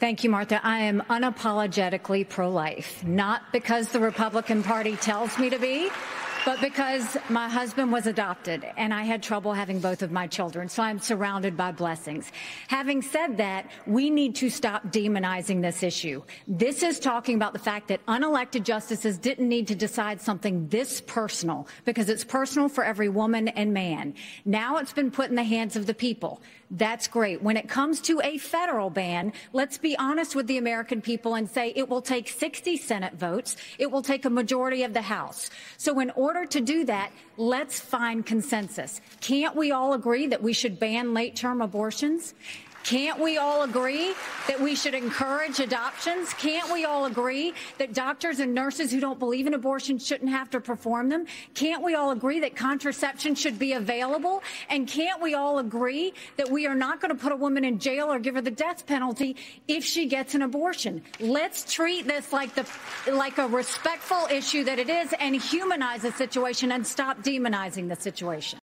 Thank you, Martha. I am unapologetically pro life, not because the Republican Party tells me to be, but because my husband was adopted and I had trouble having both of my children. So I'm surrounded by blessings. Having said that, we need to stop demonizing this issue. This is talking about the fact that unelected justices didn't need to decide something this personal because it's personal for every woman and man. Now it's been put in the hands of the people. That's great. When it comes to a federal ban, let's be honest with the American people and say it will take 60 Senate votes. It will take a majority of the House. So in order to do that, let's find consensus. Can't we all agree that we should ban late term abortions? Can't we all agree that we should encourage adoptions? Can't we all agree that doctors and nurses who don't believe in abortion shouldn't have to perform them? Can't we all agree that contraception should be available? And can't we all agree that we are not going to put a woman in jail or give her the death penalty if she gets an abortion? Let's treat this like the like a respectful issue that it is and humanize the situation and stop demonizing the situation.